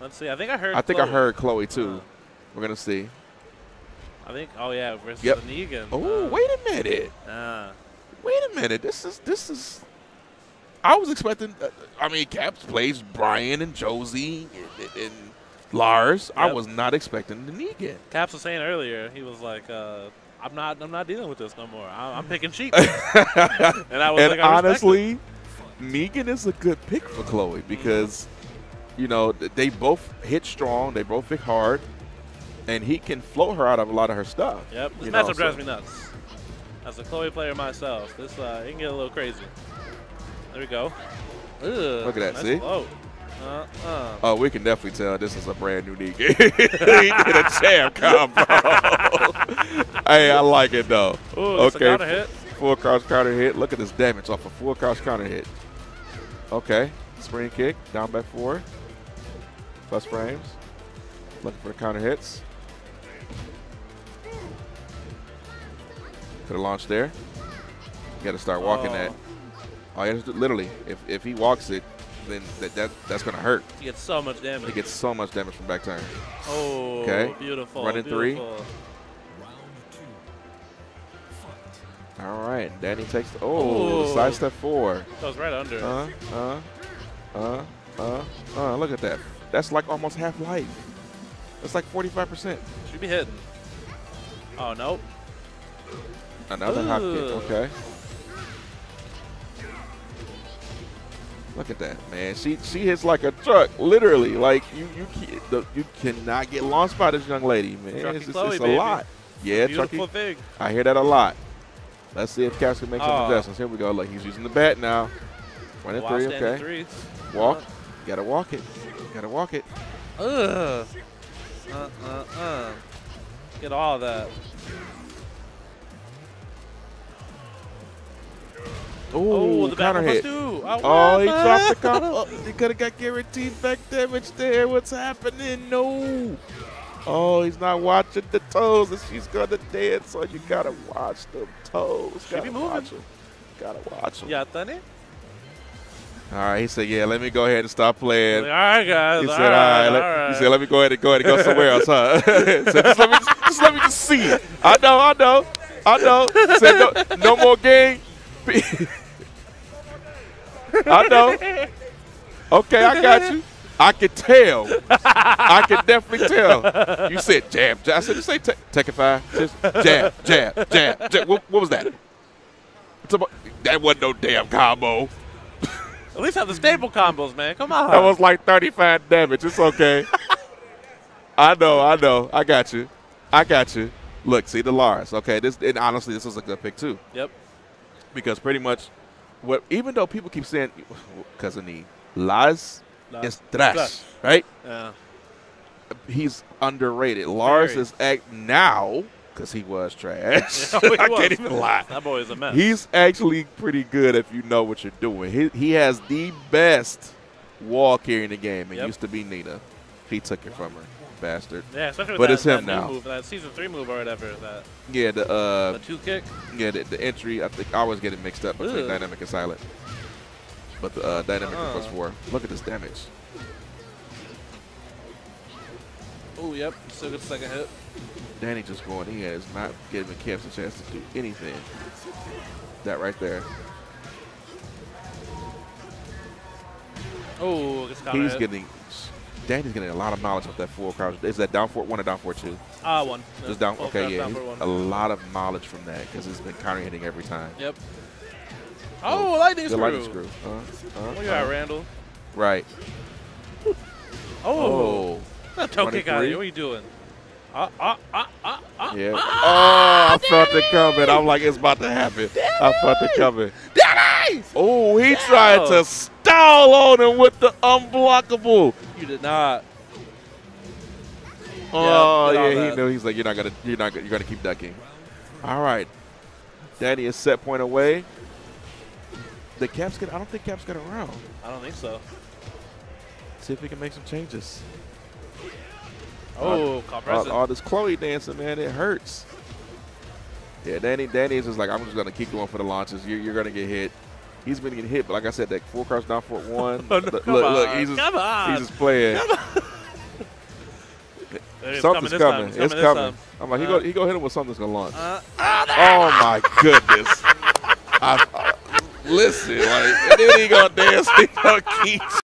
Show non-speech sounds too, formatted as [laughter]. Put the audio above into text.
Let's see. I think I heard. I think I Chloe. heard Chloe too. Uh. We're gonna see. I think. Oh yeah, versus Yep. Negan. Oh, Uh, wait a minute. Uh, Wait a minute. This is this is. I was expecting. Uh, I mean, Caps plays Brian and Josie and, and Lars. I was not expecting the Negan. Caps was saying earlier. He was like, uh, "I'm not. I'm not dealing with this no more. I'm, I'm picking sheep." [laughs] and I was and like, I honestly, Negan is a good pick for Chloe because, you know, they both hit strong. They both hit hard, and he can float her out of a lot of her stuff. Yep. This know, matchup drives so- me nuts. As a Chloe player myself, this uh, it can get a little crazy. There we go. Ugh, Look at that, nice see? float. Uh, uh. Oh, we can definitely tell this is a brand new Negan. [laughs] he did a jam combo. [laughs] hey, I like it though. Ooh, counter hit. Full cross counter hit. Look at this damage off a full cross counter hit. Okay. Spring kick. Down back four. Plus frames. Looking for counter hits. Could have launched there. You got to start walking Oh. that. Oh, yeah, literally. If, if he walks it, then that, that that's going to hurt. He gets so much damage. He gets so much damage from back turn. oh, Okay. beautiful. Running three. All right. Danny takes the, oh, Ooh. side step four. That was right under. Uh, uh, uh, uh, uh, look at that. That's like almost half life. That's like 45%. Should be hitting. Oh nope. Another hop kick. Okay. Look at that, man. She she hits like a truck, literally. Like you you the, you cannot get launched by this young lady, man. Trucky It's, it's, Chloe, it's a baby. lot. Yeah, Beautiful Trucky. thing. I hear that a lot. Let's see if Caps can make some Oh. adjustments. Here we go. Look, he's using the bat now. Running Wild three, okay. Three. Walk. Uh, Gotta walk it. Gotta walk it. Ugh. Uh, uh, uh. Get all of that. Ooh, Oh, the counter hit. Oh, Oh, he dropped the [laughs] combo. Oh, he could have got guaranteed back damage there. What's happening? No. Oh, he's not watching the toes, and she's gonna dance. So you gotta watch them toes. Gotta moving. watch them. Gotta watch them. Yeah, Tani? All right. He said, "Yeah, let me go ahead and stop playing." All right, guys. He all said, "All right, right." let- all right. He said, "Let me go ahead and go ahead and go somewhere else, huh?" [laughs] said, just, let me, just let me just see it. I know, I know, I know. Said, no, no more game. [laughs] I know. Okay, I got you. I can tell. I can definitely tell. You said jab, jab. I said, just say te- take it five. Just jab, jab, jab, jab. What, what was that? About- that wasn't no damn combo. At least have the staple combos, man. Come on. That was like 35 damage. It's okay. [laughs] I know, I know. I got you. I got you. Look, see the Lars. Okay, this and honestly, this was a good pick too Yep. because pretty much, what even though people keep saying, because of the Lars is trash, Trash. right? Yeah. He's underrated. Lars Very. is act now because he was trash. [laughs] Yeah, he I was. can't even lie. That boy is a mess. He's actually pretty good if you know what you're doing. He, he has the best walk here in the game. It Yep. used to be Nina. He took it from her, bastard. yeah, especially with but that, it's him now. Move, that season three move or whatever. That Yeah, the uh, the two kick. yeah, the, the entry. I think I always get it mixed up between Ugh. dynamic and silent. But the uh, dynamic is Uh-uh. plus four. Look at this damage. Oh, yep. Still good second hit. Danny just going. He has not given Caps a chance to do anything. That right there. Oh, gets He's hit. getting. Danny's getting a lot of mileage off that full crouch. Is that down four one or down four two? Ah, one. Just down. Okay, yeah. down. A lot of mileage from that because he's been counter hitting every time. Yep. Oh, lightning The screw. lightning screw. Uh, uh, Look at that, uh, Randall. Right. Oh, Oh. That toe kick out of three. What are you doing? Ah, ah, ah, ah, ah. Yeah. Oh, I felt it coming. I'm like, it's about to happen. I felt it coming. Danny! Oh, he tried to stall on him with the unblockable. You did not. Oh did all yeah, he knew. He's like, you're not gonna, you're not, gonna, you're gonna keep ducking. All right, Danny is set point away. The Caps get. I don't think Caps get around. I don't think so. See if we can make some changes. Oh, call All, all this Chloe dancing, man, it hurts. Yeah, Danny. Danny is just like, I'm just gonna keep going for the launches. You're, you're gonna get hit. He's been getting hit, but like I said, that full cross down four one. [laughs] Oh, no, look, look, look, he's just, he's just playing. [laughs] It's Something's coming. time. It's this coming. I'm like, he Uh, go he go hit him with something that's gonna launch. Uh, oh my goodness. I, I, listen, like, and then he gonna dance. He gonna keep